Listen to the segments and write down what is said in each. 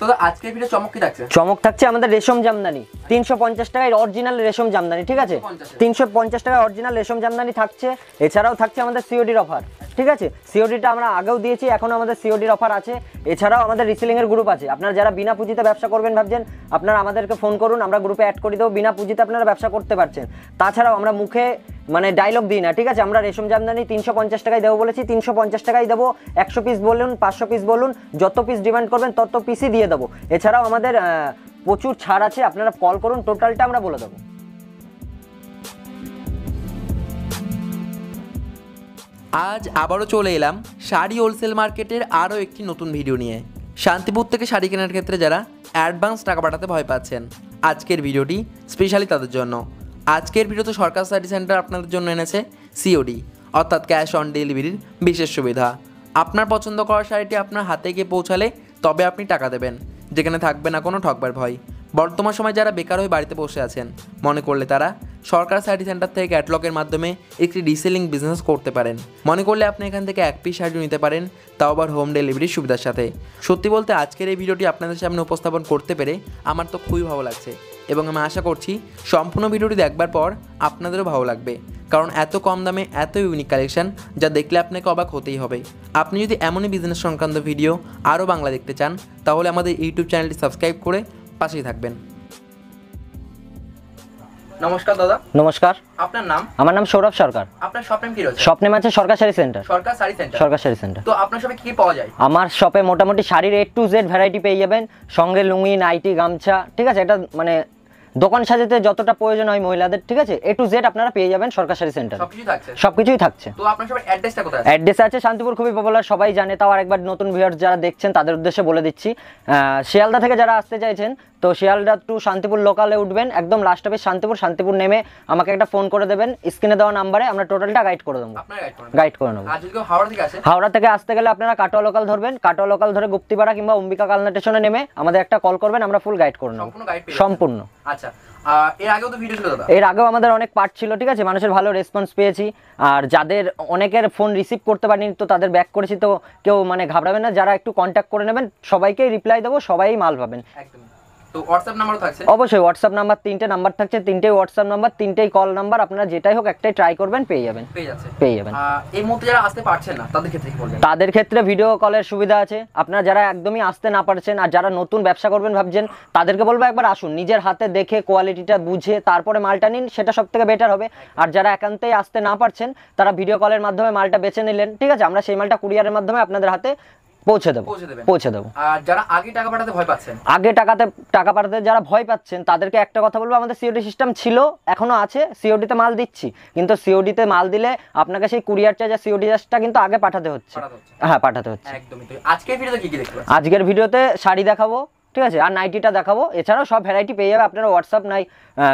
তো আজকের ভিডিও চমক কি থাকছে? চমক থাকছে আমাদের রেশম জামদানি। তিনশো পঞ্চাশ টাকায় অরিজিনাল রেশম জামদানি ঠিক আছে? 350 তিনশো পঞ্চাশ টাকায় অরিজিনাল রেশম জামদানি থাকছে। এছাড়াও থাকছে আমাদের সিওডির অফার ঠিক আছে? সিওডিটা আমরা আগেও দিয়েছি আমাদের সিওডির অফার আছে। এছাড়াও আমাদের রিসেলিংয়ের গ্রুপ আছে। আপনারা যারা বিনা পুঁজিতে ব্যবসা করবেন ভাবছেন আপনারা আমাদেরকে ফোন করুন আমরা গ্রুপে অ্যাড করে দেবো। বিনা পুঁজিতে আপনারা ব্যবসা করতে পারছেন। তাছাড়াও আমরা মুখে মানে ডায়লগ দিই না, ঠিক আছে? আমরা রেশম জামদানি তিনশো পঞ্চাশ টাকায় দেবো বলেছি, তিনশো পঞ্চাশ টাকায় দেবো, একশো পিস বলুন, পাঁচশো পিস বলুন, যত পিস ডিমান্ড করবেন, তত পিসই দিয়ে দেবো। এছাড়াও আমাদের প্রচুর ছাড় আছে, আপনারা কল করুন টোটালটা আমরা বলে দেবো। আজ আবারও চলে এলাম শাড়ি হোলসেল মার্কেটের আরও একটি নতুন ভিডিও নিয়ে। শান্তিপুর থেকে শাড়ি কেনার ক্ষেত্রে যারা অ্যাডভান্স টাকা পাঠাতে ভয় পাচ্ছেন, আজকের ভিডিওটি স্পেশালি তাদের জন্য। আজকের ভিডিওতে সরকার শাড়ি সেন্টার আপনাদের জন্য এনেছে সিওডি অর্থাৎ ক্যাশ অন ডেলিভারির বিশেষ সুবিধা। আপনার পছন্দ করা শাড়িটি আপনার হাতে গিয়ে পৌঁছালে তবে আপনি টাকা দেবেন, যেখানে থাকবে না কোনো ঠকবার ভয়। বর্তমান সময় যারা বেকার হয়ে বাড়িতে বসে আছেন, মনে করলে তারা সরকার শাড়ি সেন্টার থেকে ক্যাটলগের মাধ্যমে একটি রিসেলিং বিজনেস করতে পারেন। মনে করলে আপনি এখান থেকে এক পিস শাড়ি নিতে পারেন, তাও আবার হোম ডেলিভারির সুবিধার সাথে। সত্যি বলতে আজকের এই ভিডিওটি আপনাদের সামনে উপস্থাপন করতে পেরে আমার তো খুবই ভালো লাগছে। এবং আমি আশা করছি সম্পূর্ণ ভিডিওটি দেখবার পর আপনাদেরও ভালো লাগবে। কারণ এত কম দামে এত ইউনিক কালেকশন যা দেখলে আপনাকে অবাক হতেই হবে। আপনি যদি এমনই বিজনেস সংক্রান্ত ভিডিও আরও বাংলা দেখতে চান তাহলে আমাদের ইউটিউব চ্যানেলটি সাবস্ক্রাইব করে পাশেই থাকবেন। নমস্কার দাদা। নমস্কার। আপনার নাম? আমার নাম সৌরভ সরকার। আপনার শপ নেম কি রয়েছে? স্বপ্নেম আছে Sarkar sari centre Sarkar sari centre Sarkar sari centre তো আপনার শপে কি কি পাওয়া যায়? আমার শপে মোটামুটি শাড়ির এ টু জেড ভ্যারাইটি পেয়ে যাবেন। সঙ্গে লুঙ্গি নাইটি গামছা ঠিক আছে? এটা মানে দোকান সাজাতে যতটা প্রয়োজন হয় মহিলাদের ঠিক আছে? এ টু জেড আপনারা পেয়ে যাবেন সরকার সারি সেন্টার। সবকিছুই থাকছে। তো আপনার শপের অ্যাড্রেসটা কোথায় অ্যাড্রেস আছে শান্তিপুর খুবই পপুলার সবাই জানে তাও আরেকবার নতুন ভিউয়ার্স যারা দেখছেন তাদের উদ্দেশ্যে বলে দিচ্ছি। আহ, শিয়ালদা থেকে যারা আসতে চাইছেন তো শিয়ালদা টু শান্তিপুর লোকালে উঠবেন একদম লাস্ট অফিস শান্তিপুর শান্তিপুর নেমে আমাকে একটা ফোন করে দেবেন স্ক্রিনে দেওয়া নাম্বারে আমরা টোটালটা গাইড করে দেবো। গাইড করে নেব। হাওড়া থেকে আসে? হাওড়া থেকে আসতে গেলে আপনারা কাটোয়া লোকাল ধরবেন কাটোয়া লোকাল ধরে গুপ্তিপাড়া কিংবা অম্বিকা কালনা স্টেশনে নেমে আমাদের একটা কল করবেন আমরা ফুল গাইড করে নেব। সম্পূর্ণ আচ্ছা এর আগেও তো ভিডিও ছিল এর আগেও আমাদের অনেক পার্ট ছিল ঠিক আছে? মানুষের ভালো রেসপন্স পেয়েছি। আর যাদের অনেকের ফোন রিসিভ করতে পারিনি তো তাদের ব্যাক করেছি তো কেউ মানে ঘাবড়াবেন না। যারা একটু কন্ট্যাক্ট করে নেবেন সবাইকেই রিপ্লাই দেবো সবাই মাল পাবেন। একদম। তো হোয়াটসঅ্যাপ নাম্বারও থাকছে? অবশ্যই হোয়াটসঅ্যাপ নাম্বার তিনটে নাম্বার থাকছে তিনটেই হোয়াটসঅ্যাপ নাম্বার তিনটেই কল নাম্বার আপনারা যেটাই হোক একটাই ট্রাই করবেন পেয়ে যাবেন। পেয়ে যাচ্ছে। পেয়ে যাবেন। এই মুহূর্তে যারা আসতে পারছেন না তাদের ক্ষেত্রে কি বলবেন? তাদের ক্ষেত্রে ভিডিও কলের সুবিধা আছে। আপনারা যারা একদমই আসতে না পারছেন আর যারা নতুন ব্যবসা করবেন ভাবছেন তাদেরকে বলব একবার আসুন নিজের হাতে দেখে কোয়ালিটিটা বুঝে তারপরে মালটা নিন সেটা সব থেকে বেটার হবে। আর যারা একান্তেই আসতে না পারছেন তারা ভিডিও কলের মাধ্যমে মালটা বেছে নিলেন। ঠিক আছে আমরা সেই মালটা কুরিয়ারের মাধ্যমে আপনাদের হাতে পৌঁছে দেবো পৌঁছে। দেবো। আর যারা আগে টাকা পাঠাতে ভয় পাচ্ছেন? আগে টাকাতে টাকা পাঠাতে যারা ভয় পাচ্ছেন তাদেরকে একটা কথা বলব আমাদের সিওডি সিস্টেম ছিল এখনও আছে সিওডিতে মাল দিচ্ছি। কিন্তু সিওডিতে মাল দিলে আপনাকে সেই কুরিয়ার চার্জ আর সিওডি চার্জটা কিন্তু আগে পাঠাতে হচ্ছে। হ্যাঁ পাঠাতে হচ্ছে। একদমই। আজকের ভিডিওতে কি কি আজকের ভিডিওতে শাড়ি দেখাবো ঠিক আছে? আর নাইটিটা দেখাবো। এছাড়াও সব ভ্যারাইটি পেয়ে যাবে। আপনারা হোয়াটসঅ্যাপ নাই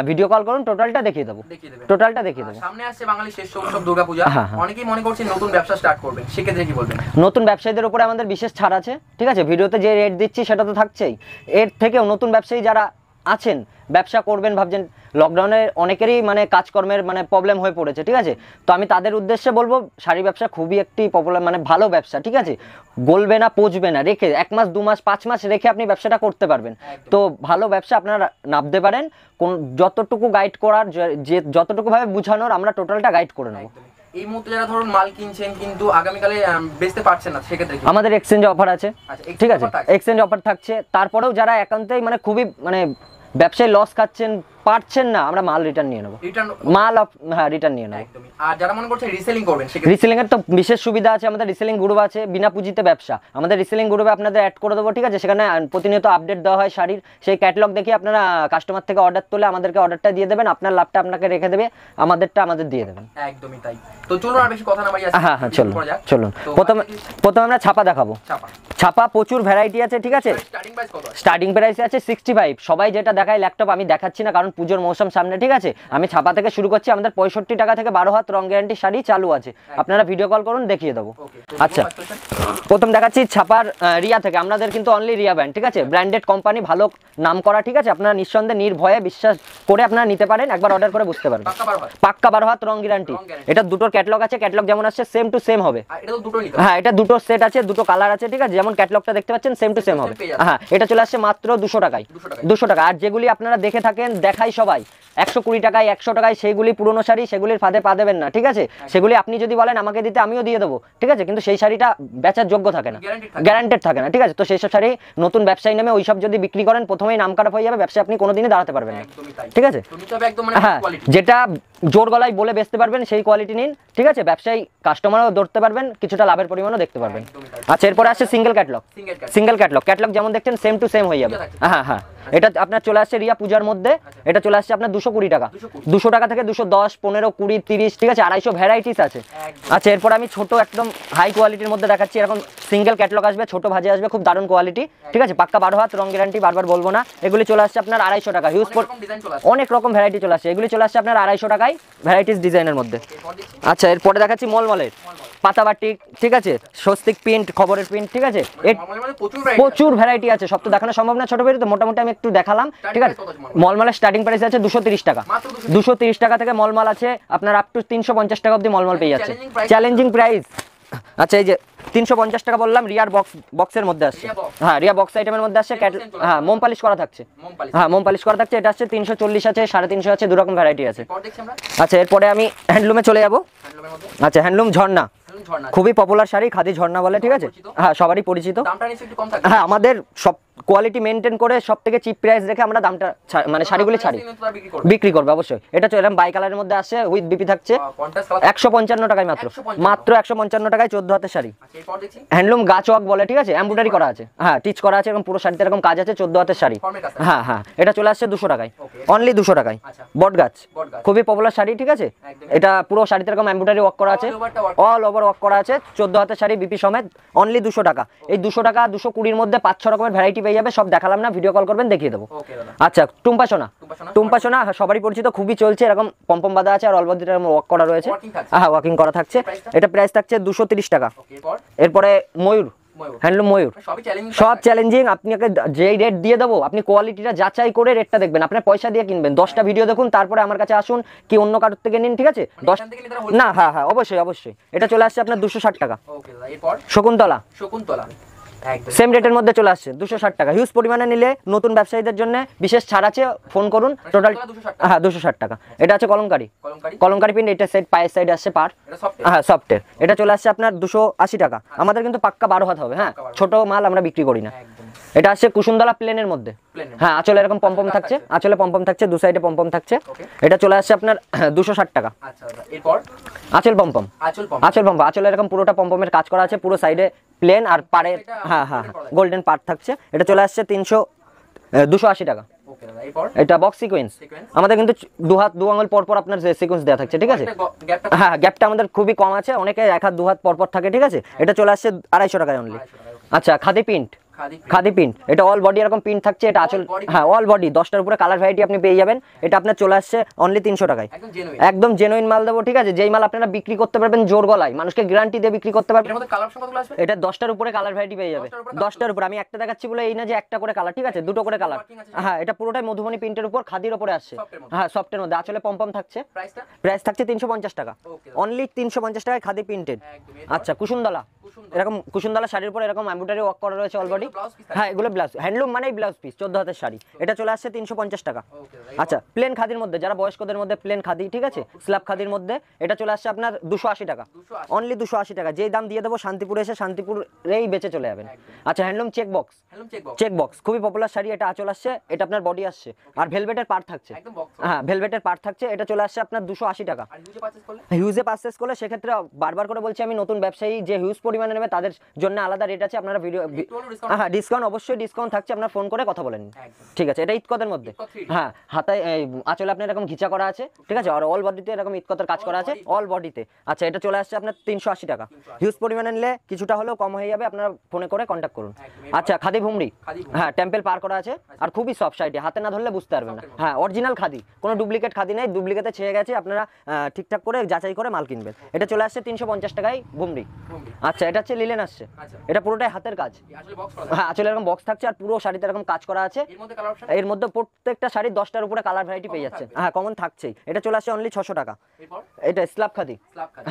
ভিডিও কল করুন টোটালটা দেখিয়ে দেবো। টোটালটা দেখিয়ে দেবো। সামনে আসছে বাঙালি শেষ উৎসব দুর্গাপূজা। হ্যাঁ, হ্যাঁ। অনেকেই মনে করছেন নতুন ব্যবসা স্টার্ট করবেন। সেক্ষেত্রে কি বলবেন? নতুন ব্যবসায়ীদের উপরে আমাদের বিশেষ ছাড় আছে। ঠিক আছে? ভিডিওতে যে রেট দিচ্ছি সেটা তো থাকছেই। এর থেকেও নতুন ব্যবসায়ী যারা আছেন ব্যবসা করবেন ভাবছেন লকডাউনে অনেকেরই মানে কাজকর্মের মানে প্রবলেম হয়ে পড়েছে ঠিক আছে? তো আমি তাদের উদ্দেশ্যে বলব শাড়ি ব্যবসা খুবই একটি পপুলার মানে ভালো ব্যবসা ঠিক আছে? গলবে না পচবে না রেখে এক মাস দু মাস পাঁচ মাস রেখে আপনি ব্যবসাটা করতে পারবেন। তো ভালো ব্যবসা আপনারা নামতে পারেন কোন যতটুকু গাইড করার যে- যে যতটুকু ভাবে বুঝানোর আমরা টোটালটা গাইড করে নেব। এই মুহূর্তে যারা ধরুন মাল কিনছেন কিন্তু আগামীকালে বেচতে পারছেন না সেক্ষেত্রে আমাদের এক্সচেঞ্জ অফার আছে আচ্ছা, ঠিক আছে? এক্সচেঞ্জ অফার থাকছে তারপরেও যারা একান্তই মানে খুবই মানে ব্যবসায় লস খাচ্ছেন পারছেন না আমরা মাল রিটার্ন নিয়ে নেব। মাল অফ- হ্যাঁ রিটার্ন নিয়ে নেব। আর যারা মনে করছে রিসেলিং করবেন রিসেলিং এর তো বিশেষ সুবিধা আছে আমাদের রিসেলিং গ্রুপ আছে বিনা পুঁজিতে ব্যবসা। আমাদের রিসেলিং গ্রুপে আপনাদের অ্যাড করে দেবো ঠিক আছে? সেখানে প্রতিনিয়ত আপডেট দেওয়া হয় শাড়ির। সেই ক্যাটলগ দেখে আপনারা কাস্টমার থেকে অর্ডার তুলে আমাদেরকে অর্ডারটা দিয়ে দেবেন। আপনার লাভটা আপনাকে রেখে দেবে আমাদেরটা আমাদের দিয়ে দেবেন। একদমই তাই। তো চলুন আর বেশি কথা না বাড়িয়ে আসি। হ্যাঁ হ্যাঁ চলুন চলুন। প্রথমে প্রথমে আমরা ছাপা দেখাবো। ছাপা। প্রচুর ভ্যারাইটি আছে ঠিক আছে? স্টার্টিং প্রাইস কত আছে? স্টার্টিং প্রাইস আছে সিক্সটি ফাইভ সবাই যেটা দেখায় ল্যাপটপ আমি দেখাচ্ছি না কারণ পুজোর মৌসুম সামনে ঠিক আছে? আমি ছাপা থেকে শুরু করছি আমাদের পঁয়ষট্টি টাকা থেকে বারো হাত রং গ্যারান্টি শাড়ি চালু আছে। আপনারা ভিডিও কল করুন দেখিয়ে দেবো। আচ্ছা। প্রথম দেখাচ্ছি ছাপার রিয়া থেকে। আপনাদের কিন্তু অনলি রিয়া ব্র্যান্ড ঠিক আছে? ব্র্যান্ডেড কোম্পানি ভালো নাম করা ঠিক আছে? আপনারা নিঃসন্দেহে নির্ভয়ে বিশ্বাস করে আপনারা নিতে পারেন। একবার অর্ডার করে বুঝতে পারবেন। পাক্কা বারো হয় হাত রং গ্যারান্টি এটা দুটোর ক্যাটলগ আছে ক্যাটলগ যেমন আসছে সেম টু সেম হবে। আর এটা হ্যাঁ এটা দুটো সেট আছে দুটো কালার আছে ঠিক আছে? যেমন ক্যাটলগটা দেখতে পাচ্ছেন সেম টু সেম হবে। হ্যাঁ এটা চলে আসছে মাত্র দুশো টাকায়। দুশো টাকা আর যেগুলি আপনারা দেখে থাকেন দেখাই সবাই। একশো কুড়ি টাকায় একশো টাকায় সেইগুলি পুরনো শাড়ি সেগুলির ফাঁদে পা দেবেন না ঠিক আছে? সেগুলি আপনি যদি বলেন আমাকে দিতে আমিও দিয়ে দেবো ঠিক আছে? কিন্তু সেই শাড়িটা বেচার যোগ্য থাকে না। গ্যারান্টেড থাকে। না ঠিক আছে? তো সেই সব শাড়ি নতুন ব্যবসায়ী নামে ওইসব যদি বিক্রি করেন প্রথমেই নাম খারাপ হয়ে যাবে ব্যবসায় আপনি কোনোদিনই দাঁড়াতে পারবেন না। ঠিক আছে? মানে হ্যাঁ যেটা জোর গলায় বলে বেচতে পারবেন সেই কোয়ালিটি নিন ঠিক আছে? ব্যবসায়ী কাস্টমারও ধরতে পারবেন কিছুটা লাভের পরিমাণও দেখতে পারবেন। আচ্ছা এরপরে আসছে single catalogue single catalogue catalogue যেমন দেখছেন সেম টু সেম হয়ে যাবে। হ্যাঁ হ্যাঁ। এটা আপনার চলে আসছে রিয়া পূজার মধ্যে। এটা চলে আসছে আপনার দুশো কুড়ি টাকা। দুশো টাকা থেকে দুশো দশ পনেরো কুড়ি তিরিশ ঠিক আছে আড়াইশো ভ্যারাইটিস আছে। আচ্ছা এরপর আমি ছোট একদম হাই কোয়ালিটির মধ্যে দেখাচ্ছি। এরকম সিঙ্গেল ক্যাটলগ আসবে ছোট ভাজে আসবে খুব দারুণ কোয়ালিটি ঠিক আছে পাক্কা বারো হাত রং গ্যারান্টি বারবার বলব না। এগুলি চলে আসছে আপনার আড়াইশো টাকা হিউজ অনেক রকম ভ্যারাইটি চলে আসছে। এগুলি চলে আসছে আপনার আড়াইশো টাকায় ভ্যারাইটিস ডিজাইনের মধ্যে। আচ্ছা এরপরে দেখাচ্ছি মলমলের পাতাবাটিক ঠিক আছে স্বস্তিক প্রিন্ট খবরের প্রিন্ট ঠিক আছে। মানে প্রচুর ভ্যারাইটি আছে। সব তো দেখানো সম্ভব না ছোট বেরি তো মোটামুটি আমি একটু দেখালাম ঠিক আছে? মলমলের স্টার্টিং প্রাইস আছে দুশো টাকা। দুশো টাকা থেকে মলমল আছে আপনার আপ টু তিনশো পঞ্চাশ টাকা অব্দি মলমল পেয়ে যাচ্ছে। চ্যালেঞ্জিং প্রাইস আচ্ছা এই যে তিনশো পঞ্চাশ টাকা বললাম রিয়ার বক্স বক্সের মধ্যে আসছে। হ্যাঁ রিয়া বক্স আইটেমের মধ্যে আসছে হ্যাঁ মোম পালিশ করা থাকছে। হ্যাঁ মোম পালিশ করা থাকছে এটা আসছে তিনশো চল্লিশ আছে সাড়ে তিনশো আছে দু রকম ভ্যারাইটি আছে আচ্ছা এরপরে আমি হ্যান্ডলুমে চলে যাব। আচ্ছা হ্যান্ডলুম ঝর্ণা। খুবই পপুলার শাড়ি খাদি ঝর্ণা বলে ঠিক আছে? হ্যাঁ সবারই পরিচিত। হ্যাঁ আমাদের সব কোয়ালিটি মেনটেন করে সব থেকে চিপ প্রাইস রেখে আমরা দামটা মানে শাড়িগুলি ছাড়ি। বিক্রি করবে। অবশ্যই। এটা চলে বাই কালারের মধ্যে আসে উইথ বিপি থাকছে। একশো পঞ্চান্ন টাকায় মাত্র। মাত্র একশো পঞ্চান্ন টাকায় চোদ্দ হাতের শাড়ি। আচ্ছা হ্যান্ডলুম গাছ ওয়াক বলে ঠিক আছে? এমব্রয়ডারি করা আছে। হ্যাঁ টিচ করা আছে এবং পুরো শাড়িতে এরকম কাজ আছে চোদ্দ হাতের শাড়ি। হ্যাঁ হ্যাঁ। এটা চলে আসছে দুশো টাকায়। অনলি দুশো টাকায়। আচ্ছা। বট গাছ। খুবই পপুলার শাড়ি ঠিক আছে? এটা পুরো শাড়িতে এরকম এমব্রয়ডারি ওয়ার্ক করা আছে। অল ওভার ওয়ার্ক করা আছে। চোদ্দ হাতের শাড়ি বিপি সমেত। অনলি দুশো টাকা। এই দুশো টাকা দুশো কুড়ির মধ্যে পাঁচ ছ রকমের ভ্যারাইটি পেয়ে যাবে সব দেখালাম না ভিডিও কল করবেন দেখিয়ে দেবো। আচ্ছা টুম্পা সোনা। টুম্পা সোনা? হ্যাঁ, সবারই পরিচিত খুবই চলছে এরকম পম্পম বাঁধা আছে আর অলবদিটা ওয়াক করা রয়েছে? হ্যাঁ ওয়ার্কিং করা থাকছে। এটা প্রাইস থাকছে দুশো টাকা। এরপরে? ময়ূর হ্যান্ডলুম ময়ূর। সব চ্যালেঞ্জিং আপনাকে যেই রেট দিয়ে দেবো আপনি কোয়ালিটিটা যাচাই করে রেটটা দেখবেন। আপনার পয়সা দিয়ে কিনবেন। দশটা ভিডিও দেখুন তারপরে আমার কাছে আসুন কি অন্য কারোর থেকে নিন ঠিক আছে? দশ নিতে হলে না হ্যাঁ হ্যাঁ অবশ্যই অবশ্যই। এটা চলে আসছে আপনার দুশো ষাট টাকা। শকুন্তলা। শকুন্তলা। সেম রেটের মধ্যে চলে আসছে দুশো ষাট টাকা। হিউজ পরিমাণে নিলে নতুন ব্যবসায়ীদের জন্য বিশেষ ছাড় আছে ফোন করুন টোটাল 260 টাকা। হ্যাঁ দুশো ষাট টাকা। এটা আছে কলমকারি। কলমকারি? পিন প্রিন্ট এটা সাইড পায়ের সাইড আসছে পার। হ্যাঁ সফটের এটা চলে আসছে আপনার দুশো আশি টাকা। আমাদের কিন্তু পাক্কা বারো হাত হবে হ্যাঁ। ছোট মাল আমরা বিক্রি করি না। এটা আসছে কুসুমদলা প্লেনের মধ্যে। হ্যাঁ আঁচলে এরকম পম্পম থাকছে আচলে পম্পম থাকছে দু সাইডে পম্পম থাকছে। এটা চলে আসছে আপনার দুশো ষাট টাকা। আচল এরপর? আঁচল পম্পম আঁচল এরকম পুরোটা পম্পমের কাজ করা আছে পুরো সাইডে প্লেন আর পাড়ে হ্যাঁ হ্যাঁ আছে। গোল্ডেন পার্ট থাকছে। এটা চলে আসছে তিনশো দুশো আশি টাকা। এটা বক্স সিকোয়েন্স আমাদের কিন্তু দু হাত দু আঙুল পর পর আপনার সিকোয়েন্স দেওয়া থাকছে ঠিক আছে? হ্যাঁ গ্যাপটা আমাদের খুবই কম আছে অনেকে এক হাত দু হাত পর পর থাকে ঠিক আছে? এটা চলে আসছে আড়াইশো টাকায় অনলি আচ্ছা খাদি প্রিন্ট খাদি প্রিন্ট এটা অল বডি এরকম প্রিন্ট থাকছে এটা আচল হ্যাঁ অল বডি দশটার উপরে কালার ভ্যারাইটি আপনি পেয়ে যাবেন। এটা আপনার চলে আসছে অনলি তিনশো টাকায়। একদম জেনুইন একদম জেনুইন মাল দেবো ঠিক আছে? যেই মাল আপনারা বিক্রি করতে পারবেন জোর গলায় মানুষকে গ্যারান্টি দিয়ে বিক্রি করতে পারবেন। এর মধ্যে কালার কতগুলো আসবে? এটা দশটার উপরে কালার ভ্যারাইটি পেয়ে যাবে। 10টার উপরে দশটার উপরে। আমি একটা দেখাচ্ছি বলে এই না যে একটা করে কালার ঠিক আছে? দুটো করে কালার হ্যাঁ এটা পুরোটাই মধুবনী প্রিন্টের উপর খাদির উপরে আসছে। হ্যাঁ সফটের মধ্যে। আসলে পম্পম থাকছে। প্রাইসটা প্রাইস থাকছে তিনশো পঞ্চাশ টাকা। ওকে অনলি তিনশো পঞ্চাশ টাকায় খাদি প্রিন্টেড আচ্ছা কুসুমদলা। কুসুমদলা। এরকম কুসুমদলা শাড়ির উপর এরকম এমব্রয়ডারি ওয়ার্ক করা রয়েছে অলরেডি ব্লাউজ পিস হ্যাঁ এগুলো ব্লাউজ হ্যান্ডলুম মানেই ব্লাউজ পিস চোদ্দ হাতের শাড়ি। এটা চলে আসছে তিনশো পঞ্চাশ টাকা। আচ্ছা প্লেন খাদির মধ্যে যারা বয়স্কদের মধ্যে প্লেন খাদি ঠিক আছে? স্ল্যাব খাদির মধ্যে এটা চলে আসছে আপনার দুশো আশি টাকা। অনলি দুশো আশি টাকা। যেই দাম দিয়ে দেবো শান্তিপুরে এসে শান্তিপুরেই বেঁচে চলে যাবেন। আচ্ছা handloom check box check box খুবই পপুলার শাড়ি এটা আঁচল আসছে এটা আপনার বডি আসছে। আর ভেলভেটের পার্ট থাকছে। হ্যাঁ ভেলভেটের পার্ট থাকছে এটা চলে আসছে আপনার দুশো আশি টাকা। আর ইউজে পারচেজ করলে? হিউজে পারচেস করলে সেক্ষেত্রে বারবার করে বলছি আমি নতুন ব্যবসায়ী যে হিউজ পরিমাণে নেবে তাদের জন্য আলাদা রেট আছে আপনারা ভিডিও হ্যাঁ ডিসকাউন্ট অবশ্যই ডিসকাউন্ট থাকছে আপনার ফোন করে কথা বলেন। ঠিক আছে এটা ইতকতের মধ্যে। হ্যাঁ হাতায় আঁচলে আপনার এরকম ঘিচা করা আছে ঠিক আছে আর অল বডিতে এরকম ইতকতের কাজ করা আছে অল বডিতে আচ্ছা এটা চলে আসছে আপনার তিনশো আশি টাকা। হিউজ পরিমাণে নিলে কিছুটা হলেও কম হয়ে যাবে আপনার ফোনে করে কন্ট্যাক্ট করুন। আচ্ছা খাদি ভুমরি। হ্যাঁ টেম্পেল পার করা আছে আর খুবই সফট সাইডে হাতে না ধরলে বুঝতে পারবেন না। হ্যাঁ অরিজিনাল খাদি কোনো ডুপ্লিকেট খাদি নেই ডুপ্লিকেটে ছেয়ে গেছে আপনারা ঠিকঠাক করে যাচাই করে মাল কিনবেন। এটা চলে আসছে তিনশো পঞ্চাশ টাকায় ভুমরি। আচ্ছা এটা হচ্ছে লিলেন আসছে। আচ্ছা। এটা পুরোটাই হাতের কাজ। হ্যাঁ আসলে এরকম বক্স থাকছে আর পুরো শাড়িতে এরকম কাজ করা আছে। এর মধ্যে কালার অপশন এর মধ্যে প্রত্যেকটা শাড়ির দশটার উপরে কালার ভ্যারাইটি পেয়ে যাচ্ছে। হ্যাঁ কমন থাকছেই। এটা চলে আসছে অনলি ছশো টাকা। এটা স্ল্যাব খাদি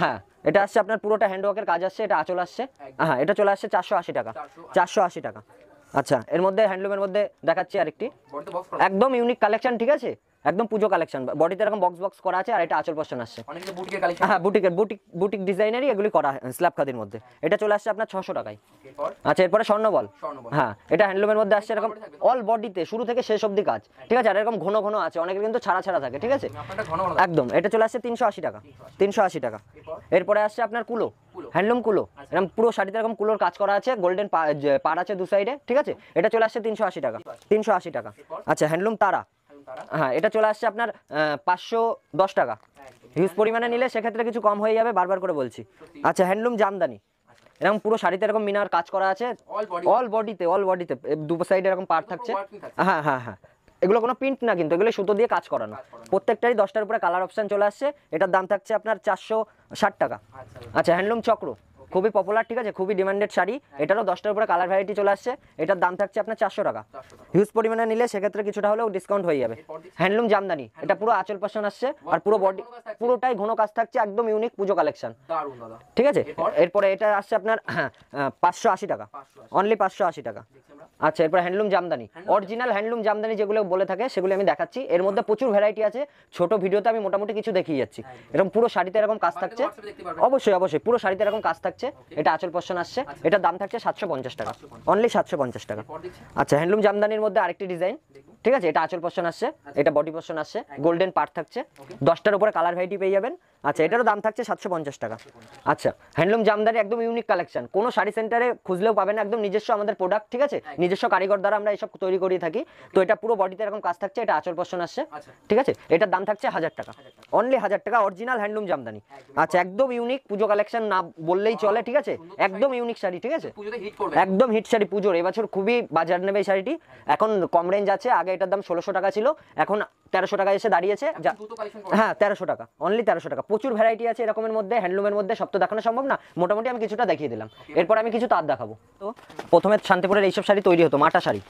হ্যাঁ এটা আসছে আপনার পুরোটা হ্যান্ডওয়ার্কের কাজ আসছে এটা আঁচল আসছে। হ্যাঁ এটা চলে আসছে চারশো আশি টাকা। 480 চারশো আশি টাকা। আচ্ছা এর মধ্যে হ্যান্ডলুমের মধ্যে দেখাচ্ছি আরেকটি। একদম ইউনিক কালেকশন ঠিক আছে? একদম পুজো কালেকশন বডিতে এরকম বক্স বক্স করা আছে আর এটা আচল পশন আসছে। অনেক হ্যাঁ বুটিকের বুটিক বুটিক ডিজাইনারই এগুলি করা স্ল্যাব খাদির মধ্যে। এটা চলে আসছে আপনার ছশো টাকায়। আচ্ছা এরপরে স্বর্ণবল। হ্যাঁ এটা হ্যান্ডলুমের মধ্যে আসছে এরকম অল বডিতে শুরু থেকে শেষ অব্দি কাজ। ঠিক আছে আর এরকম ঘন ঘন আছে অনেকের কিন্তু ছাড়া ছাড়া থাকে ঠিক আছে? একদম এটা চলে আসছে তিনশো আশি টাকা তিনশো আশি। টাকা। এরপরে? আসছে আপনার কুলো কুলো। হ্যান্ডলুম কুলো। আচ্ছা। এরকম পুরো শাড়িতে এরকম কুলোর কাজ করা আছে গোল্ডেন পার আছে দু সাইডে ঠিক আছে? এটা চলে আসছে তিনশো আশি টাকা তিনশো আশি টাকা। আচ্ছা হ্যান্ডলুম তারা। হ্যাঁ এটা চলে আসছে আপনার পাঁচশো দশ টাকা। হিউজ পরিমাণে নিলে সেক্ষেত্রে কিছু কম হয়ে যাবে বারবার করে বলছি। আচ্ছা হ্যান্ডলুম জামদানি। এরকম পুরো শাড়িতে এরকম মিনার কাজ করা আছে? অল বডিতে অল বডিতে দু সাইডে এরকম পার থাকছে। হ্যাঁ হ্যাঁ হ্যাঁ। এগুলো কোনো প্রিন্ট না কিন্তু এগুলো সুতো দিয়ে কাজ করানো। প্রত্যেকটারই দশটার উপরে কালার অপশন চলে আসছে। এটার দাম থাকছে আপনার চারশো ষাট টাকা। আচ্ছা। আচ্ছা হ্যান্ডলুম চক্র। খুবই পপুলার ঠিক আছে? খুবই ডিমান্ডেড শাড়ি। এটারও দশটার উপরে কালার ভ্যারাইটি চলে আসছে। এটার দাম থাকছে আপনার চারশো টাকা। হিউজ পরিমাণে নিলে সেক্ষেত্রে কিছুটা হলেও ডিসকাউন্ট হয়ে যাবে। হ্যান্ডলুম জামদানি। এটা পুরো আঁচল পাশন আসছে আর পুরো বডি। পুরোটাই ঘন কাজ থাকছে একদম ইউনিক পুজো কালেকশন ঠিক আছে? এরপরে? এটা আসছে আপনার পাঁচশো আশি টাকা। অনলি পাঁচশো আশি টাকা। আচ্ছা এরপর handloom Jamdani. Original handloom Jamdani যেগুলো বলে থাকে সেগুলো আমি দেখাচ্ছি। এর মধ্যে প্রচুর ভ্যারাইটি আছে। ছোট ভিডিওতে আমি মোটামুটি কিছু দেখিয়ে যাচ্ছি। এরকম পুরো শাড়িতে এরকম কাজ থাকছে? অবশ্যই অবশ্যই। পুরো শাড়িতে এরকম কাজ থাকছে। এটা আচল পশন আসছে। এটা দাম থাকছে সাতশো পঞ্চাশ টাকা। অনলি সাতশো পঞ্চাশ টাকা। আচ্ছা হ্যান্ডলুম জামদানির মধ্যে আরেকটি ডিজাইন ঠিক আছে? এটা আচল পশন আসছে। এটা বডি পশন আসছে। গোল্ডেন পার্ট থাকছে। দশটার উপরে কালার ভ্যারাইটি পেয়ে যাবেন। আচ্ছা এটারও দাম থাকছে সাতশো পঞ্চাশ টাকা। আচ্ছা হ্যান্ডলুম জামদানি একদম ইউনিক কালেকশন কোনো শাড়ি সেন্টারে খুঁজলেও পাবেন না, একদম নিজস্ব আমাদের প্রোডাক্ট ঠিক আছে? নিজস্ব কারিগর দ্বারা আমরা এসব তৈরি করিয়ে থাকি। তো এটা পুরো বডিতে এরকম কাজ থাকছে এটা আঁচল পশন আসছে আচ্ছা। ঠিক আছে? এটার দাম থাকছে হাজার টাকা। অনলি হাজার টাকা অরিজিনাল হ্যান্ডলুম জামদানি। আচ্ছা একদম ইউনিক পুজো কালেকশন না বললেই চলে ঠিক আছে? একদম। ইউনিক শাড়ি ঠিক আছে? একদম হিট শাড়ি পুজোর। এবছর খুবই বাজার নেবে এই শাড়িটি। এখন কম রেঞ্জ আছে আগে এটার দাম ষোলোশো টাকা ছিল। এখন তেরোশো টাকা এসে দাঁড়িয়েছে হ্যাঁ তেরোশো টাকা অনলি তেরোশো টাকা। প্রচুর ভ্যারাইটি আছে এরকমের মধ্যে হ্যান্ডলুমের মধ্যে সব তো দেখানো সম্ভব না। মোটামুটি আমি কিছুটা দেখিয়ে দিলাম। এরপর আমি কিছু তার দেখাবো। তো প্রথমে শান্তিপুরের এইসব শাড়ি তৈরি হতো মাটা শাড়ি।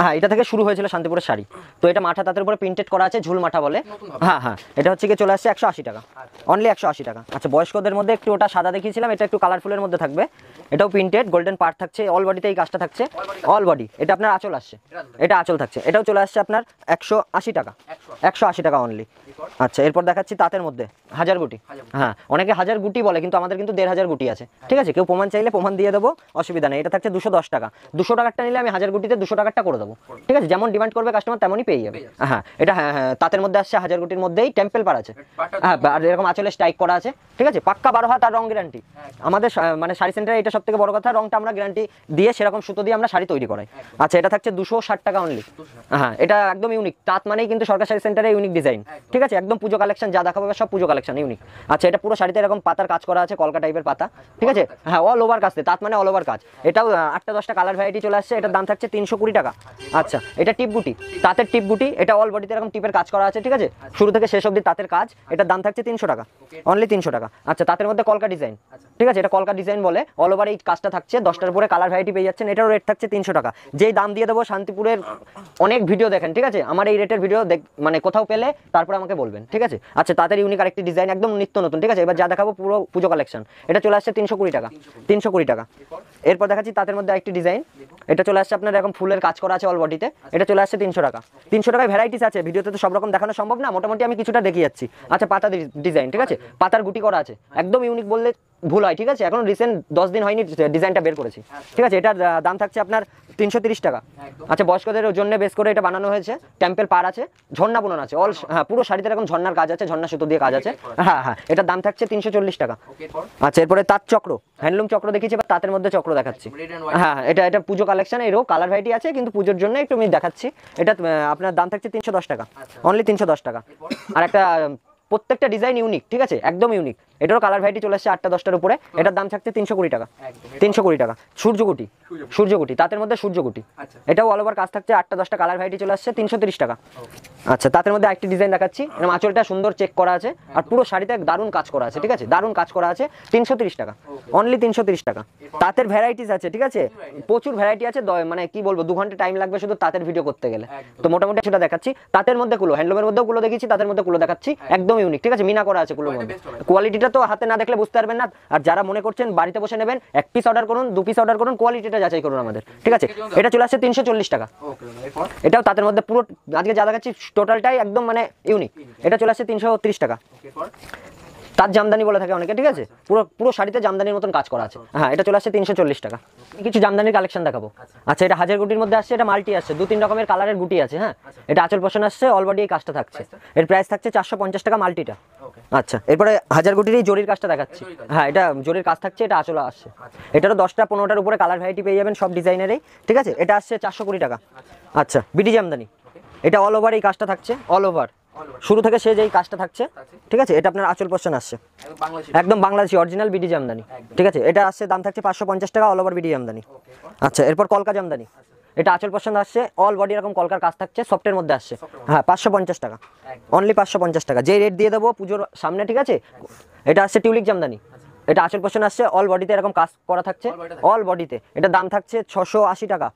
হ্যাঁ এটা থেকে শুরু হয়েছিল শান্তিপুরের শাড়ি। তো এটা মাঠা তাদের উপরে প্রিন্টেড করা আছে ঝুল মাঠা বলে। হ্যাঁ হ্যাঁ এটা হচ্ছে কি চলে আসছে একশো আশি টাকা। আচ্ছা। অনলি একশো আশি টাকা। আচ্ছা বয়স্কদের মধ্যে একটু ওটা সাদা দেখিয়েছিলাম এটা একটু কালারফুলের মধ্যে থাকবে। এটাও প্রিন্টেড গোল্ডেন পার্ট থাকছে অল বডিতে এই কাজটা থাকছে। অল বডি এটা আপনার আঁচল আসছে। এটা আঁচল এটা আঁচল থাকছে। এটাও চলে আসছে আপনার একশো আশি টাকা। একশো আশি টাকা অনলি আচ্ছা এরপর দেখাচ্ছি তাঁতের মধ্যে হাজার গুটি। হ্যাঁ অনেকে হাজার গুটি বলে কিন্তু আমাদের কিন্তু দেড় হাজার গুটি আছে। ঠিক আছে কেউ প্রমাণ চাইলে প্রমাণ দিয়ে দেবো অসুবিধা নেই। এটা থাকছে দুশো দশ টাকা। দুশো টাকারটা নিলে আমি হাজার গুটিতে দুশো টাকারটা করে দেবো। ঠিক আছে যেমন ডিমান্ড করবে কাস্টমার তেমনই পেয়ে যাবে। হ্যাঁ এটা হ্যাঁ হ্যাঁ তাঁতের মধ্যে আসছে হাজার গুটির মধ্যেই টেম্পেল পার আছে। হ্যাঁ আর এরকম আঁচলে স্ট্রাইক করা আছে। ঠিক আছে পাক্কা বারো হাত আর রং গ্যারান্টি আমাদের মানে শাড়ি সেন্টারে এটা সব থেকে বড় কথা রংটা আমরা গ্যারান্টি দিয়ে সেরকম সুতো দিয়ে আমরা শাড়ি তৈরি করাই। আচ্ছা এটা থাকছে দুশো ষাট টাকা অনলি হ্যাঁ এটা একদম ইউনিক তাঁত মানেই কিন্তু সরকার শাড়ি সেন্টারে ইউনিক ডিজাইন ঠিক আছে? একদম পুজো কালেকশন যা দেখাবো সব পুজো কালেকশন ইউনিক আচ্ছা এটা পুরো শাড়িতে এরকম পাতার কাজ করা আছে কলকা টাইপের পাতা। ঠিক আছে? হ্যাঁ অল ওভার কাজ তাঁত মানে অল ওভার কাজ। এটাও আটটা দশটা কালার ভ্যারাইটি চলে আসছে এটার দাম থাকছে তিনশো কুড়ি টাকা। আচ্ছা এটা টিপ গুটি তাঁতের টিপ গুটি এটা অল বডিতে এরকম টিপের কাজ করা আছে ঠিক আছে? শুরু থেকে শেষ অবধি তাঁতের কাজ এটার দাম থাকছে তিনশো টাকা। অনলি তিনশো টাকা। আচ্ছা তাঁতের মধ্যে কলকা ডিজাইন ঠিক আছে? এটা কলকা ডিজাইন বলে অল ওভার এই কাজটা থাকছে দশটার উপরে কালার ভ্যারাইটি পেয়ে যাচ্ছেন এটারও রেট থাকছে তিনশো টাকা। যেই দাম দিয়ে দেবো শান্তিপুরের অনেক ভিডিও দেখেন ঠিক আছে? আমার এই রেটের ভিডিও মানে কোথাও পেলে তারপরে আমাকে বলবেন, ঠিক আছে? আচ্ছা তাদের ইউনিক আরেকটি ডিজাইন একদম নিত্য নতুন, ঠিক আছে? এবার যা দেখাবো পুরো পুজো কালেকশন এটা চলে আসছে তিনশো কুড়ি টাকা। তিনশো কুড়ি টাকা। এরপর দেখাচ্ছি তাদের মধ্যে একটি ডিজাইন এটা চলে আসছে আপনার এরকম ফুলের কাজ করা আছে অল বডিতে এটা চলে আসছে তিনশো টাকা। তিনশো টাকায় ভ্যারাইটিস আছে। ভিডিওতে তো সব রকম দেখানো সম্ভব না। মোটামুটি আমি কিছুটা দেখিয়ে যাচ্ছি। আচ্ছা পাতা ডিজাইন ঠিক আছে? পাতার গুটি করা আছে। একদম ইউনিক বললে ভুল হয় ঠিক আছে? এখন রিসেন্ট দশ দিন হয়নি ডিজাইনটা বের করেছি। ঠিক আছে? এটার দাম থাকছে আপনার তিনশো তিরিশ টাকা। আচ্ছা বয়স্কদের জন্য বেশ করে এটা বানানো হয়েছে। টেম্পেল পার আছে ঝর্ণা বুনন আছে। অল হ্যাঁ পুরো শাড়িতে এরকম ঝর্ণার কাজ আছে ঝর্ণা সুতো দিয়ে কাজ আছে। হ্যাঁ হ্যাঁ এটার দাম থাকছে তিনশো চল্লিশ টাকা। আচ্ছা এরপরে তাঁত চক্র। হ্যান্ডলুম চক্র দেখিয়েছি এবার তাঁতের মধ্যে চক্র করে দেখাচ্ছি। হ্যাঁ এটা এটা পুজো কালেকশন এরও কালার ভ্যারাইটি আছে কিন্তু পুজোর জন্য একটু আমি দেখাচ্ছি। এটা আপনার দাম থাকছে তিনশো দশ টাকা। আচ্ছা। অনলি তিনশো দশ টাকা। আর একটা প্রত্যেকটা ডিজাইন ইউনিক ঠিক আছে? একদম ইউনিক এটারও কালার ভ্যারাইটি চলে আসছে আটটা দশটার উপরে। এটার দাম থাকছে তিনশো কুড়ি টাকা। তিনশো কুড়ি টাকা। সূর্যকুটি। সূর্যকুটি। তাদের মধ্যে সূর্যকুটি। আচ্ছা। এটাও অল ওভার কাজ থাকছে আটটা দশটা কালার ভ্যারাইটি চলে আসছে তিনশো তিরিশ টাকা। আচ্ছা তাদের মধ্যে একটি ডিজাইন দেখাচ্ছি। এরকম আঁচলটা সুন্দর চেক করা আছে আর পুরো শাড়িতে দারুণ কাজ করা আছে ঠিক আছে? দারুণ কাজ করা আছে তিনশো তিরিশ টাকা। অনলি তিনশো তিরিশ টাকা। তাঁতের ভ্যারাইটিস আছে ঠিক আছে? প্রচুর ভ্যারাইটি আছে। মানে কি বলব দু ঘণ্টা টাইম লাগবে শুধু তাঁতের ভিডিও করতে গেলে। তো মোটামুটি সেটা দেখাচ্ছি। তাঁতের মধ্যে কুলো হ্যান্ডলুমের মধ্যেও কুলো দেখেছি তাদের মধ্যে কুলো দেখাচ্ছি। একদম। ইউনিক ঠিক আছে? মিনা করা আছে কুলোর মধ্যে। কোয়ালিটিটা তো হাতে না দেখলে বুঝতে পারবেন না। আর যারা মনে করছেন বাড়িতে বসে নেবেন এক পিস অর্ডার করুন দু পিস অর্ডার করুন কোয়ালিটিটা যাচাই করুন আমাদের। ঠিক আছে? এটা চলে আসছে তিনশো চল্লিশ টাকা। এটাও তাদের মধ্যে পুরো আজকে যা দেখাচ্ছি টোটালটাই একদম মানে ইউনিক এটা চলে আসছে তিনশো টাকা। তার জামদানি বলে থাকে অনেকে ঠিক আছে? পুরো পুরো শাড়িতে জামদানির মতন কাজ করা আছে। হ্যাঁ এটা চলে আসছে তিনশো চল্লিশ টাকা। কিছু জামদানির কালেকশন দেখাবো। আচ্ছা এটা হাজার গুটির মধ্যে আসছে এটা মাল্টি আসছে। দু তিন রকমের কালারের গুটি আছে হ্যাঁ? এটা আচল পোষণ আসছে অলরেডি এই কাজটা থাকছে। এর প্রাইস থাকছে চারশো পঞ্চাশ টাকা মাল্টিটা। আচ্ছা এরপরে হাজার গুটির এই জরির কাজটা দেখাচ্ছি। হ্যাঁ এটা জরির কাজ থাকছে এটা আচলে আসছে। এটারও দশটা পনেরোটার উপরে কালার ভ্যারাইটি পেয়ে যাবেন সব ডিজাইনেরই ঠিক আছে? এটা আসছে চারশো কুড়ি টাকা। আচ্ছা। বিডি জামদানি। এটা অল ওভার এই কাজটা থাকছে অল ওভার। শুরু থেকে শেষ এই কাজটা থাকছে। ঠিক আছে? এটা আপনার আচল পোষণ আসছে। একদম বাংলাদেশি। Original BD Jamdani. ঠিক আছে? এটা আসছে দাম থাকছে পাঁচশো পঞ্চাশ টাকা অল ওভার বিডি জামদানি আচ্ছা এরপর কলকা জামদানি এটা আচল পছন্দ আসছে অল বডি এরকম কলকার কাজ থাকছে সফটের মধ্যে আসছে। হ্যাঁ পাঁচশো পঞ্চাশ টাকা। অনলি পাঁচশো পঞ্চাশ টাকা। যে রেট দিয়ে দেবো পুজোর সামনে ঠিক আছে? এটা আসছে টিউলিক জামদানি এটা আচল পছন্দ আসছে অল বডিতে এরকম কাজ করা থাকছে অল বডিতে এটা দাম থাকছে ছশো আশি টাকা।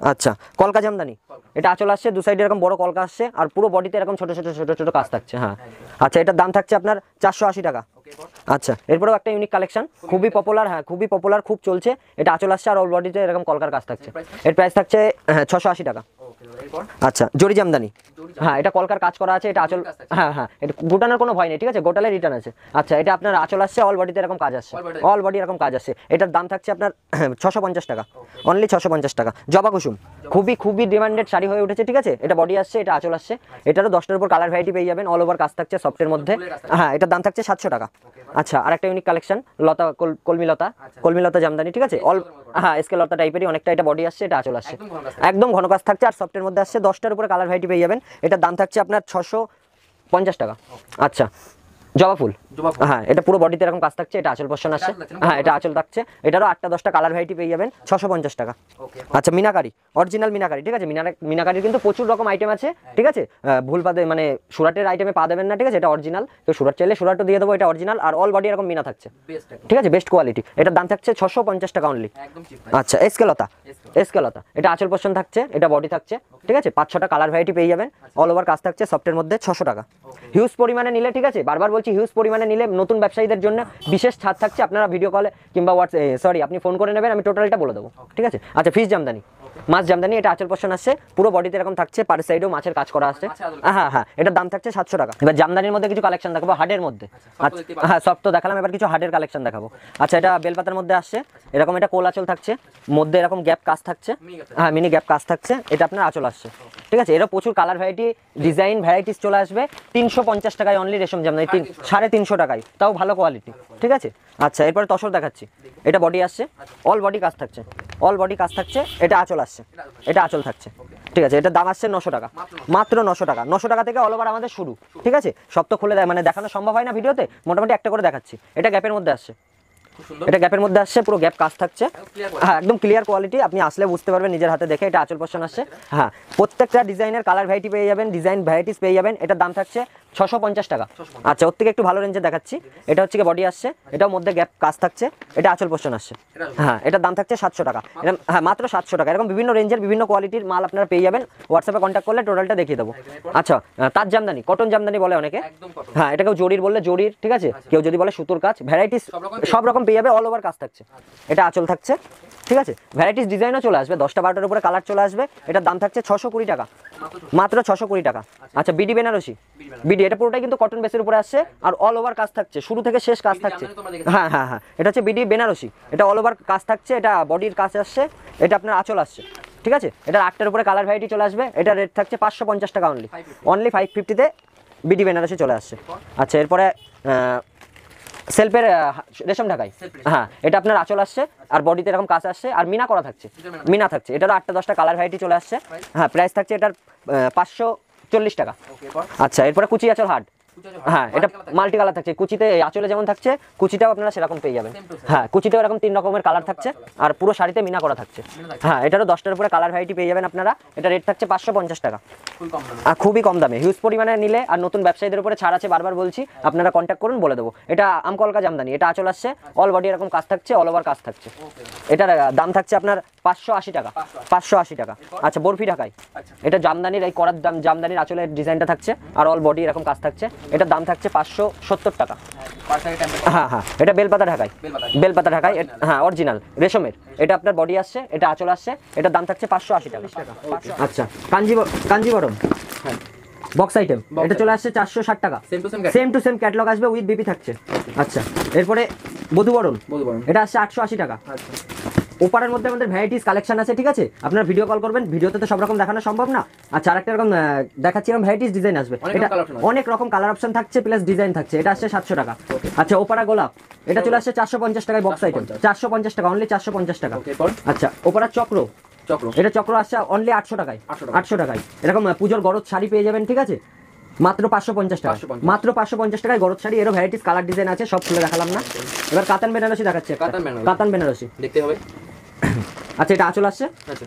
আচ্ছা কলকা জামদানি। এটা আচল আসছে, দু সাইডে এরকম বড় কলকা আসছে, আর পুরো বডিতে এরকম ছোট ছোট ছোট ছোট কাজ থাকছে হ্যাঁ। আচ্ছা এটার দাম থাকছে আপনার চারশো আশি টাকা। আচ্ছা এরপরেও একটা ইউনিক কালেকশন খুবই পপুলার হ্যাঁ খুবই পপুলার খুব চলছে। এটা আচল আসছে, আর অল বডিতে এরকম কলকার কাজ থাকছে। এর প্রাইস থাকছে হ্যাঁ ছশো আশি টাকা। আচ্ছা জরি জামদানি। হ্যাঁ এটা কলকার কাজ করা আছে এটা আচল হ্যাঁ হ্যাঁ এটা গোটানোর কোনো ভয় নেই ঠিক আছে? গোটালে রিটার্ন আছে। আচ্ছা এটা আপনার আচল আসছে অল বডিতে এরকম কাজ আসছে। অল বডি এরকম কাজ আসছে। এটার দাম থাকছে আপনার ছশো পঞ্চাশ টাকা। অনলি ছশো পঞ্চাশ টাকা। জবা কুসুম। খুবই খুবই ডিমান্ডেড শাড়ি হয়ে উঠেছে ঠিক আছে? এটা বডি আসছে এটা আচল আসছে। এটারও দশটার উপর কালার ভ্যারাইটি পেয়ে যাবেন। অল ওভার কাজ থাকছে সফটের মধ্যে। হ্যাঁ এটার দাম থাকছে সাতশো টাকা। আচ্ছা আর একটা ইউনিক কালেকশন লতা কল- কলমি লতা। আচ্ছা। কলমি লতা জামদানি ঠিক আছে? অল হ্যাঁ স্কেল লতা টাইপেরই অনেকটা এটা বডি আসছে এটা আচল আসছে। একদম ঘন কাজ একদম ঘন কাজ থাকছে আর সফটের মধ্যে আসছে দশটার উপরে কালার ভাইটি পেয়ে যাবেন। এটার দাম থাকছে আপনার ছশো পঞ্চাশ টাকা। আচ্ছা জবা ফুল। হ্যাঁ এটা পুরো বডিতে এরকম কাজ থাকছে এটা আচল পোষণ আসছে আঁচল থাকছে না? হ্যাঁ এটা আচল থাকছে। এটারও আটটা দশটা কালার ভ্যারাইটি পেয়ে যাবেন ছশো পঞ্চাশ টাকা। আচ্ছা মিনাকারি অরিজিনাল মিনাকারি ঠিক আছে? মিনাকারির কিন্তু প্রচুর রকম আইটেম আছে ঠিক আছে? ভুল মানে সুরাটের আইটেমে পা দেবেন না ঠিক আছে? এটা অরিজিনাল তো সুরাট চাইলে সুরাটও দিয়ে দেবো এটা অরিজিনাল আর অল বডি এরকম মিনা থাকছে। ঠিক আছে? বেস্ট কোয়ালিটি এটার দাম থাকছে ছশো পঞ্চাশ টাকা অনলি আচ্ছা এসকেলতা। এসকেলতা। এটা আচল পোষণ থাকছে এটা বডি থাকছে ঠিক আছে? পাঁচ ছটা কালার ভ্যারাইটি পেয়ে যাবেন। অল ওভার কাজ থাকছে সফটের মধ্যে ছশো টাকা। হিউজ পরিমাণে নিলে ঠিক আছে? বারবার বলছি হিউজ পরিমাণে নিলে নতুন ব্যবসায়ীদের জন্য বিশেষ ছাড় থাকছে। আপনারা ভিডিও কলে কিংবা হোয়াটসঅ্যাপ সরি আপনি ফোন করে নেবেন আমি টোটালটা বলে দেবো। ঠিক আছে? আচ্ছা ফিস জামদানি। মাছ জামদানি এটা আচল পোষণ আসছে পুরো বডিতে এরকম থাকছে পার সাইডেও মাছের কাজ করা আসছে মাছের আঁচল। হ্যাঁ হ্যাঁ এটার দাম থাকছে সাতশো টাকা। এবার জামদানির মধ্যে কিছু কালেকশন দেখাবো হার্ডের মধ্যে। আচ্ছা হ্যাঁ সব তো দেখালাম এবার কিছু হার্ডের কালেকশন দেখাবো। আচ্ছা এটা বেলপাতার মধ্যে আসছে। এরকম এটা কোল আঁচল থাকছে। মধ্যে এরকম গ্যাপ কাজ থাকছে। হ্যাঁ মিনি গ্যাপ কাজ থাকছে। এটা আপনার আঁচল আসছে। ঠিক আছে এরও প্রচুর কালার ভ্যারাইটি ডিজাইন ভ্যারাইটিস চলে আসবে। তিনশো পঞ্চাশ টাকায় অনলি রেশম জামদানি তিন সাড়ে তিনশো টাকায়। তাও ভালো কোয়ালিটি ঠিক আছে? আচ্ছা এরপরে তসর দেখাচ্ছি। এটা বডি আসছে। অল বডি কাজ থাকছে। অল বডি কাজ থাকছে। এটা আঁচল আসছে। এটা আচল থাকছে। ঠিক আছে, এটা দাম আসছে নশো টাকা। মাত্র নশো টাকা। নশো টাকা থেকে অল ওভার আমাদের শুরু। ঠিক আছে? সব তো খুলে দেয় মানে দেখানো সম্ভব হয় না ভিডিওতে? মোটামুটি একটা করে দেখাচ্ছি। এটা গ্যাপের মধ্যে আসছে। এটা গ্যাপের মধ্যে আসছে পুরো গ্যাপ কাজ থাকছে। হ্যাঁ একদম ক্লিয়ার কোয়ালিটি আপনি আসলে বুঝতে পারবেন নিজের হাতে দেখে এটা আচল পোষণ আসছে। হ্যাঁ প্রত্যেকটা ডিজাইনের কালার ভ্যারাইটি পেয়ে যাবেন ডিজাইন ভ্যারাইটিস পেয়ে যাবেন এটার দাম থাকছে ছশো পঞ্চাশ টাকা। আচ্ছা ওর থেকে একটু ভালো রেঞ্জে দেখাচ্ছি। এটা হচ্ছে বডি আসছে এটাও মধ্যে গ্যাপ কাজ থাকছে এটা আচল পোষণ আসছে। হ্যাঁ এটার দাম থাকছে সাতশো টাকা। এরকম হ্যাঁ মাত্র সাতশো টাকা। এরকম বিভিন্ন রেঞ্জের বিভিন্ন কোয়ালিটির মাল আপনারা পেয়ে যাবেন। হোয়াটসঅ্যাপে কন্ট্যাক্ট করলে টোটালটা দেখিয়ে দেবো। আচ্ছা তার জামদানি কটন জামদানি বলে অনেকে। হ্যাঁ এটা কেউ জরির বললে জরির ঠিক আছে? কেউ যদি বলে সুতোর কাজ ভ্যারাইটিস সব রকম পেয়ে যাবে অল ওভার কাজ থাকছে। এটা আঁচল থাকছে, ঠিক আছে? ভ্যারাইটিস ডিজাইনও চলে আসবে, দশটা বারোটার উপরে কালার চলে আসবে। এটার দাম থাকছে ছশো কুড়ি টাকা। মাত্র ছশো কুড়ি টাকা। আচ্ছা বিডি বেনারসি বিডি এটা পুরোটাই কিন্তু কটন বেসের উপরে আসছে, আর অল ওভার কাজ থাকছে। শুরু থেকে শেষ কাজ থাকছে? হ্যাঁ হ্যাঁ হ্যাঁ। এটা হচ্ছে বিডি বেনারসি এটা অল ওভার কাজ থাকছে, এটা বডির কাজ আসছে, এটা আপনার আঁচল আসছে। ঠিক আছে? এটা আটটার উপরে কালার ভ্যারাইটি চলে আসবে, এটা রেট থাকছে পাঁচশো পঞ্চাশ টাকা অনলি 550 অনলি ফাইভ ফিফটিতে বিডি বেনারসি চলে আসছে। আচ্ছা এরপরে সেলফের রেশম ঢাকাই। হ্যাঁ এটা আপনার আঁচল আসছে আর বডিতে এরকম কাজ আসছে আর মিনা করা থাকছে। মিনা থাকছে। এটার আটটা দশটা কালার ভ্যারাইটি চলে আসছে। হ্যাঁ প্রাইস থাকছে এটার পাঁচশো চল্লিশ টাকা। আচ্ছা এরপরে কুচি আঁচল হাট। হ্যাঁ এটা মাল্টি কালার থাকছে। কুচিতে আঁচলে যেমন থাকছে কুচিটাও আপনারা সেরকম পেয়ে যাবেন। হ্যাঁ কুচিতেও এরকম তিন রকমের কালার থাকছে আর পুরো শাড়িতে মিনা করা থাকছে। হ্যাঁ এটারও দশটার উপরে কালার ভ্যারাইটি পেয়ে যাবেন আপনারা। এটা রেট থাকছে পাঁচশো পঞ্চাশ টাকা। আর খুবই কম দামে। হিউজ পরিমাণে নিলে আর নতুন ব্যবসায়ীদের উপরে ছাড় আছে বারবার বলছি আপনারা কন্ট্যাক্ট করুন বলে দেবো। এটা আমকলকা জামদানি এটা আঁচল আসছে অল বডি এরকম কাজ থাকছে অল ওভার কাজ থাকছে। এটার দাম থাকছে আপনার পাঁচশো আশি টাকা। পাঁচশো আশি। টাকা। আচ্ছা বরফি ঢাকায় আচ্ছা। এটা জামদানির এই করার দাম জামদানির আঁচলের ডিজাইনটা থাকছে আর অল বডি এরকম কাজ থাকছে। এটার দাম থাকছে পাঁচশো সত্তর টাকা। হ্যাঁ হ্যাঁ এটা বেলপাতা ঢাকায়। বেলপাতা। বেলপাতা ঢাকায় হ্যাঁ অরিজিনাল রেশমের। এটা আপনার বডি আসছে এটা আঁচল আসছে এটার দাম থাকছে পাঁচশো আশি টাকা। আচ্ছা কাঞ্জি কাঞ্জিবরম। হ্যাঁ। বক্স আইটেম এটা চলে আসছে চারশো ষাট টাকা। Same to same same to same catalogue আসবে উইথ বিপি থাকছে। আচ্ছা এরপরে বধুবরণ। এটা আসছে আটশো আশি টাকা। আচ্ছা। ওপারের মধ্যে আমাদের ভ্যারাইটিস কালেকশন আছে ঠিক আছে? আপনারা ভিডিও কল করবেন ভিডিওতে তো সব রকম দেখানো সম্ভব না। আচ্ছা আরেকটা এরকম দেখাচ্ছি এরকম ভ্যারাইটিস ডিজাইন আসবে। অনেক এটা। অনেক রকম কালার অপশন থাকছে প্লাস ডিজাইন থাকছে। এটা আসছে সাতশো টাকা। আচ্ছা ওপারা গোলাপ। এটা চলে আসছে চারশো পঞ্চাশ টাকায় বক্স আইটেম চারশো পঞ্চাশ। টাকা অনলি চারশো পঞ্চাশ টাকা। আচ্ছা ওপারা চক্র। চক্র। এটা চক্র আসছে অনলি আটশো টাকায়। আটশো টাকায়। এরকম পুজোর গরজ শাড়ি পেয়ে যাবেন ঠিক আছে? মাত্র পাঁচশো পঞ্চাশ টাকা। মাত্র পাঁচশো পঞ্চাশ টাকায় গরজ শাড়ি এরও ভ্যারাইটিস কালার ডিজাইন আছে সব খুলে দেখালাম না। এবার কাতান বেনারসি দেখাচ্ছে। কাতান বেনারসি। দেখতে হবে। আচ্ছা এটা আঁচল আসছে? আচ্ছা।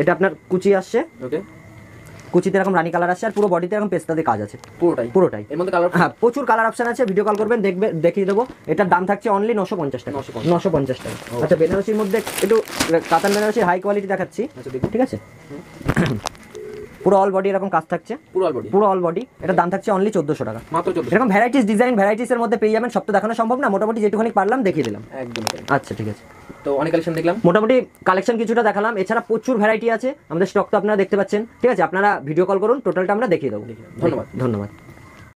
এটা আপনার কুচি আসছে। ওকে। কুচিতে এরকম রানী কালার আসছে আর পুরো বডিতে এরকম পেস্তাতে কাজ আছে। পুরোটাই? পুরোটাই। এর মধ্যে কালার হ্যাঁ প্রচুর কালার অপশন আছে ভিডিও কল করবেন দেখবে দেখিয়ে দেবো। এটার দাম থাকছে অনলি নশো পঞ্চাশ টাকা। নশো পঞ্চাশ। টাকা। আচ্ছা বেনারসির মধ্যে একটু কাতান বেনারসির হাই কোয়ালিটি দেখাচ্ছি। আচ্ছা ঠিক আছে? পুরো অল বডি এরকম কাজ থাকছে। পুরো অল বডি পুরো অল বডি এটা দাম থাকছে অনলি চোদ্দশো টাকা। মাত্র এরকম ভ্যারাইটিস ডিজাইন ভ্যারাইটিসের মধ্যে পেয়ে যাবেন। সব তো দেখানো সম্ভব না মোটামুটি যেটুখানি পারলাম দেখিয়ে দিলাম। একদম আচ্ছা ঠিক আছে। তো অনেক কালেকশন দেখলাম। মোটামুটি কালেকশন কিছুটা দেখালাম। এছাড়া প্রচুর ভ্যারাইটি আছে। আমাদের স্টক তো আপনারা দেখতে পাচ্ছেন। ঠিক আছে আপনারা ভিডিও কল করুন টোটালটা আমরা দেখিয়ে দেবো। ধন্যবাদ। ধন্যবাদ।